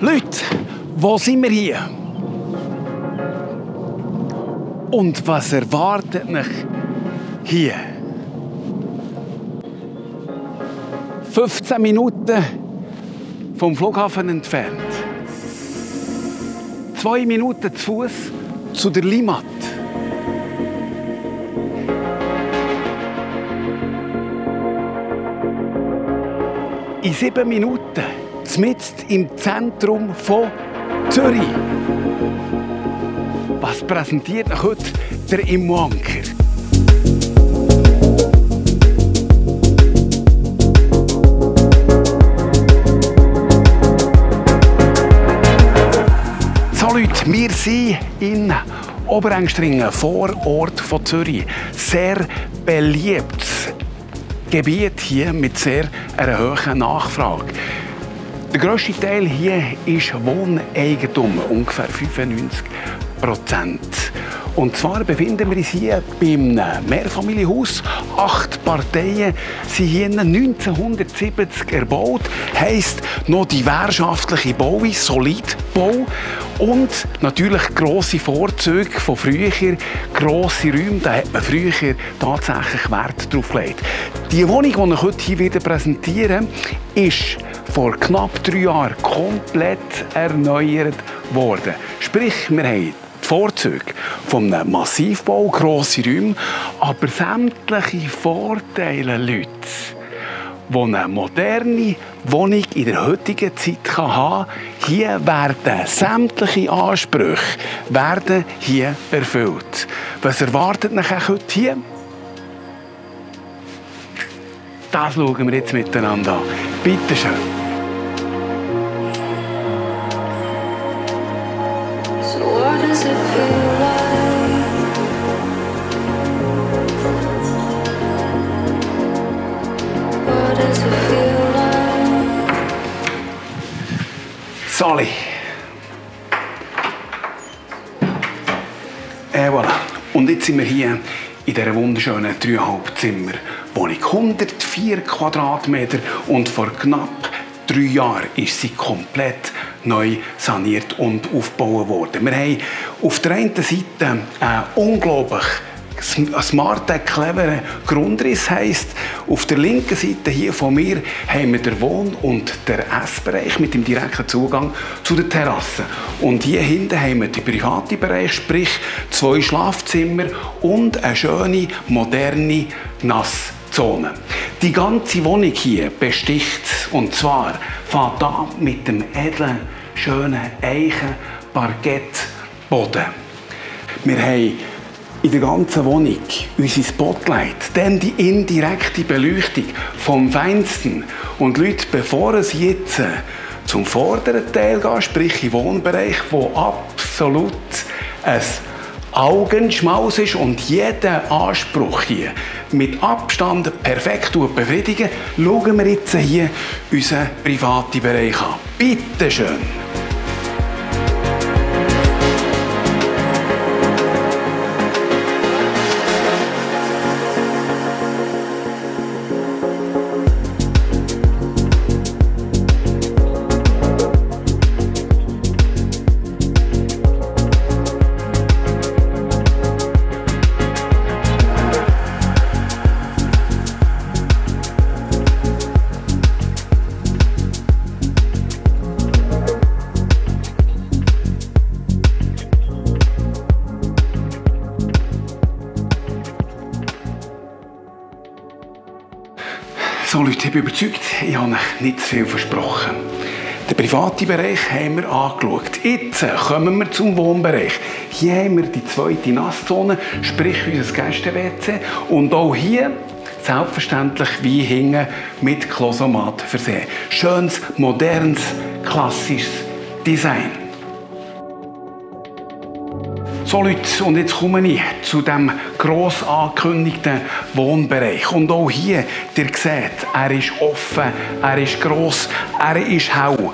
Leute, wo sind wir hier? Und was erwartet mich hier? 15 Minuten vom Flughafen entfernt. Zwei Minuten zu Fuß zu der Limat. In sieben Minuten, mitten im Zentrum von Zürich. Was präsentiert euch heute der Immo-Anker? So Leute, wir sind in Oberengstringen, vor Ort von Zürich. Sehr beliebtes Gebiet hier mit sehr einer hohen Nachfrage. Der grösste Teil hier ist Wohneigentum, ungefähr 95 Prozent. Und zwar befinden wir uns hier beim Mehrfamilienhaus. Acht Parteien sind hier 1970 erbaut. Heisst noch die wirtschaftliche Bauweise, Solidbau. Und natürlich grosse Vorzüge von früher. Grosse Räume, da hat man früher tatsächlich Wert drauf gelegt. Die Wohnung, die ich heute hier präsentieren ist vor knapp drei Jahren komplett erneuert worden. Sprich, wir haben die Vorzüge von einem Massivbau, grosse Räume, aber sämtliche Vorteile, Leute, die eine moderne Wohnung in der heutigen Zeit haben kann. Hier werden sämtliche Ansprüche werden hier erfüllt. Was erwartet euch heute hier? Das schauen wir jetzt miteinander an. Bitte schön. Like? Sali. Äh, voilà. Und jetzt sind wir hier in dieser wunderschönen dreieinhalb Zimmer Wohnung. 104 Quadratmeter und vor knapp drei Jahren ist sie komplett neu saniert und aufgebaut worden. Wir haben auf der einen Seite einen unglaublich smarten, cleveren Grundriss heisst, auf der linken Seite hier von mir haben wir den Wohn- und der Essbereich mit dem direkten Zugang zu der Terrasse. Und hier hinten haben wir den privaten Bereich, sprich zwei Schlafzimmer und eine schöne, moderne Nasszone. Die ganze Wohnung hier besticht und zwar fängt an mit dem edlen, schönen Eichen-Parkettboden. Wir haben in der ganzen Wohnung unsere Spotlight, dann die indirekte Beleuchtung vom Feinsten. Und Leute, bevor es jetzt äh, zum vorderen Teil geht, sprich im Wohnbereich, wo absolut ein Augenschmaus ist und jeden Anspruch hier mit Abstand perfekt befriedigen, schauen wir jetzt hier unseren privaten Bereich an. Bitte schön. So Leute, bin überzeugt, ich habe nicht zu viel versprochen. Den privaten Bereich haben wir angeschaut. Jetzt kommen wir zum Wohnbereich. Hier haben wir die zweite Nasszone, sprich unser Gäste-WC. Und auch hier selbstverständlich wie hinten mit Klosomat versehen. Schönes, modernes, klassisches Design. So Leute, und jetzt komme ich zu dem gross angekündigten Wohnbereich. Und auch hier, ihr seht, er ist offen, er ist gross, er ist hell.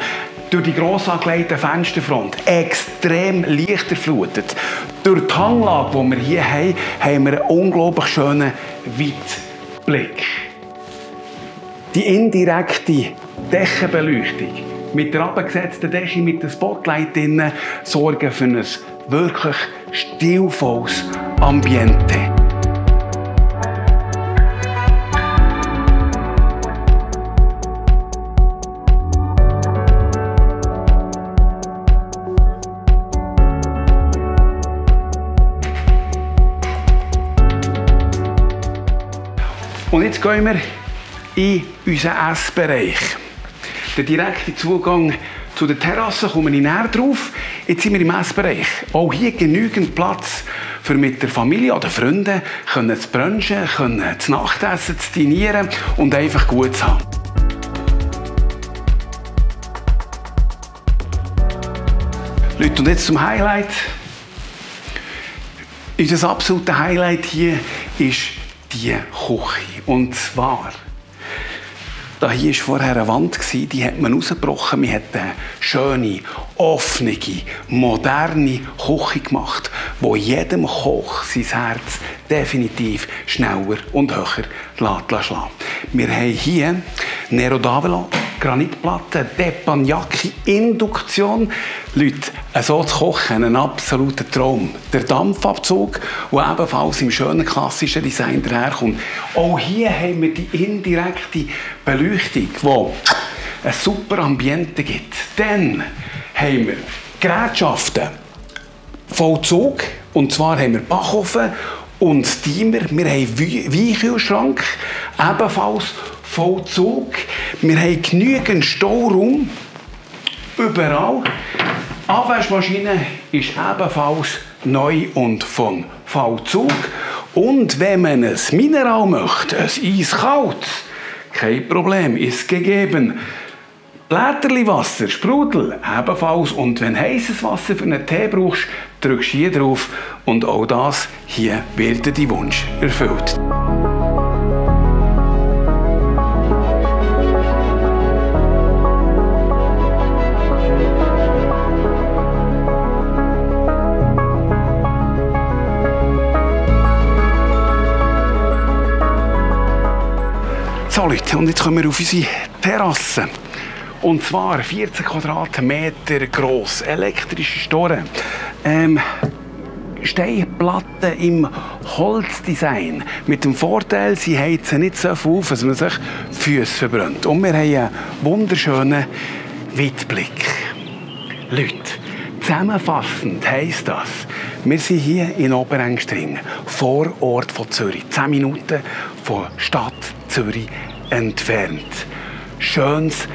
Durch die gross angelegte Fensterfront extrem leicht erflutet. Durch die Hanglage, die wir hier haben, haben wir einen unglaublich schönen Weitblick. Die indirekte Deckenbeleuchtung mit der abgesetzten Decke, mit dem Spotlight drinnen, sorgen für ein wirklich stilvolles Ambiente. Und jetzt gehen wir in unseren Essbereich. Der direkte Zugang zu der Terrasse kommen wir näher drauf. Jetzt sind wir im Essbereich. Auch hier genügend Platz für mit der Familie oder Freunden können zu brunchen, können zu Nachtessen, zu dinieren und einfach gut zu haben. Leute, und jetzt zum Highlight. Unser absolutes Highlight hier ist die Küche. Und zwar, da hier war vorher eine Wand, die hat man rausgebrochen. Man hat eine schöne, offene, moderne Küche gemacht, wo jedem Koch sein Herz definitiv schneller und höher lässt. Wir haben hier Nero d'Avila Granitplatte, Teppanyaki, Induktion. Leute, so zu kochen, ein absoluter Traum. Der Dampfabzug, der ebenfalls im schönen klassischen Design daherkommt. Auch hier haben wir die indirekte Beleuchtung, die ein super Ambiente gibt. Dann haben wir Gerätschaften, Vollzug, und zwar haben wir Backofen und Steamer. Wir haben Weinkühlschrank, ebenfalls Vollzug. Wir haben genügend Stauraum überall. Abwaschmaschine ist ebenfalls neu und von Vollzug. Und wenn man ein Mineral möchte, ein eiskalt, kein Problem, ist gegeben. Blätterliwasser, Sprudel ebenfalls. Und wenn heißes Wasser für einen Tee brauchst, drückst du hier drauf und auch das hier wird dein Wunsch erfüllt. Leute, und jetzt kommen wir auf unsere Terrasse. Und zwar 14 Quadratmeter gross, elektrische Storen. Ähm, Steinplatten im Holzdesign. Mit dem Vorteil, sie heizen nicht so viel auf, dass man sich die Füße verbrennt. Und wir haben einen wunderschönen Weitblick. Leute, zusammenfassend heisst das, wir sind hier in Oberengstring, vor Ort von Zürich, 10 Minuten von Stadt Zürich entfernt. Schönes,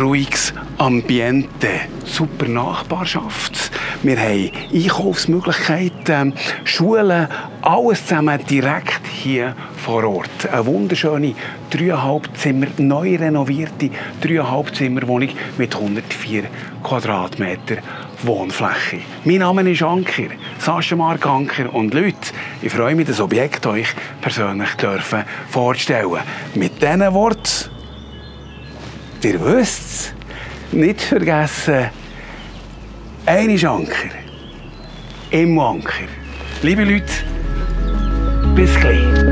ruhiges Ambiente, super Nachbarschaft. Wir haben Einkaufsmöglichkeiten, Schulen, alles zusammen direkt hier vor Ort. Eine wunderschöne dreieinhalb neu renovierte dreieinhalb Wohnung mit 104 Quadratmeter Wohnfläche. Mein Name ist Anker, Sascha Mark Anker und Leute, ich freue mich, das Objekt euch persönlich dürfen vorzustellen. Mit diesen Worten, ihr wisst es, nicht vergessen, ein Anker, immer Anker. Liebe Leute, basically.